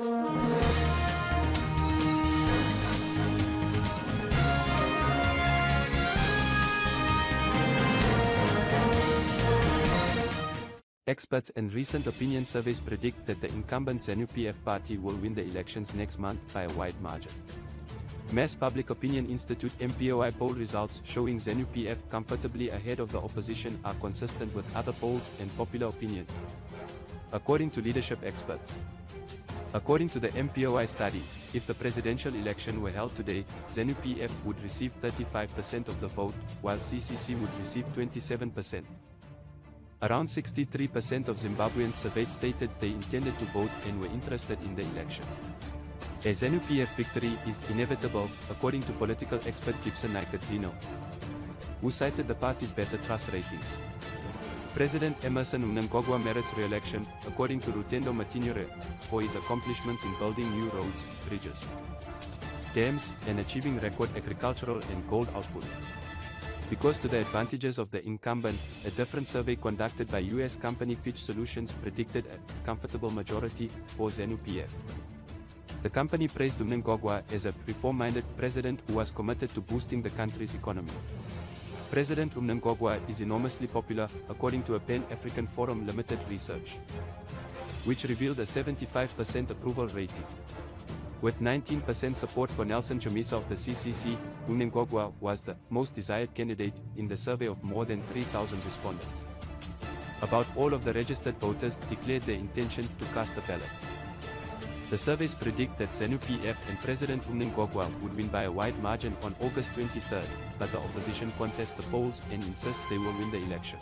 Experts and recent opinion surveys predict that the incumbent ZANU-PF party will win the elections next month by a wide margin. Mass Public Opinion Institute MPOI poll results showing ZANU-PF comfortably ahead of the opposition are consistent with other polls and popular opinion. According to leadership experts. According to the MPOI study, if the presidential election were held today, ZANU-PF would receive 35% of the vote, while CCC would receive 27%. Around 63% of Zimbabweans surveyed stated they intended to vote and were interested in the election. A ZANU-PF victory is inevitable, according to political expert Gibson Nyikadzino, who cited the party's better trust ratings. President Emmerson Mnangagwa merits re-election, according to Rutendo Matinyore, for his accomplishments in building new roads, bridges, dams, and achieving record agricultural and gold output because to the advantages of the incumbent, a different survey conducted by US company Fitch Solutions predicted a comfortable majority for ZANU-PF. The company praised Mnangagwa as a reform-minded president who was committed to boosting the country's economy. President Mnangagwa is enormously popular, according to a Pan-African Forum Limited research, which revealed a 75% approval rating. With 19% support for Nelson Chamisa of the CCC, Mnangagwa was the most desired candidate in the survey of more than 3,000 respondents. About all of the registered voters declared their intention to cast a ballot. The surveys predict that ZANU-PF and President Mnangagwa would win by a wide margin on August 23, but the opposition contest the polls and insists they will win the election.